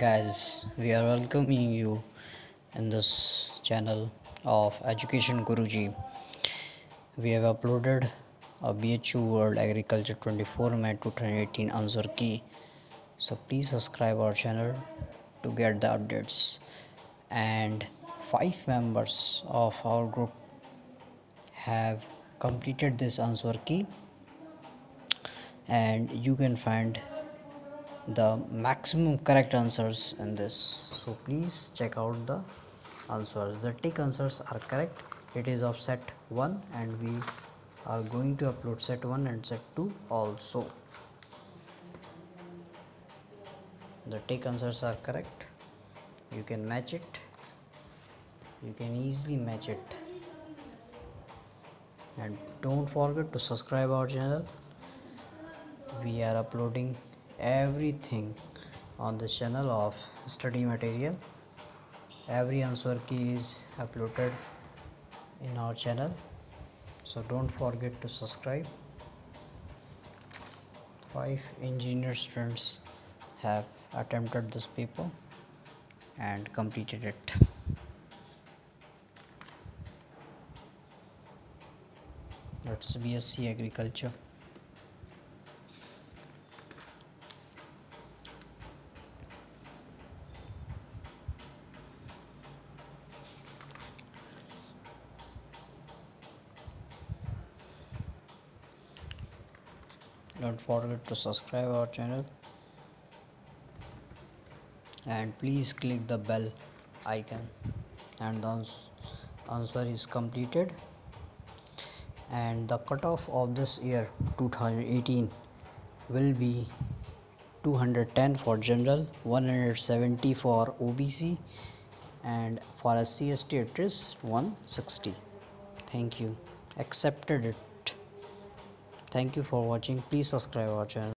guys we are welcoming you in this channel of education guruji. We have uploaded a bhu world agriculture 24 may 2018 answer key. So please subscribe our channel to get the updates. And five members of our group have completed this answer key. And you can find the maximum correct answers in this. So please check out the answers. The tick answers are correct. It is of set 1 and we are going to upload set 1 and set 2 also. The tick answers are correct. You can match it. You can easily match it. And don't forget to subscribe our channel. We are uploading everything on the channel of study material. Every answer key is uploaded in our channel. So don't forget to subscribe. Five engineer students have attempted this paper and completed it. That's bsc agriculture don't forget to subscribe our channel. And please click the bell icon. And the answer is completed. And the cutoff of this year 2018 will be 210 for general 170 for obc and for SC ST it is 160 thank you. Accepted it thank you for watching. Please subscribe our channel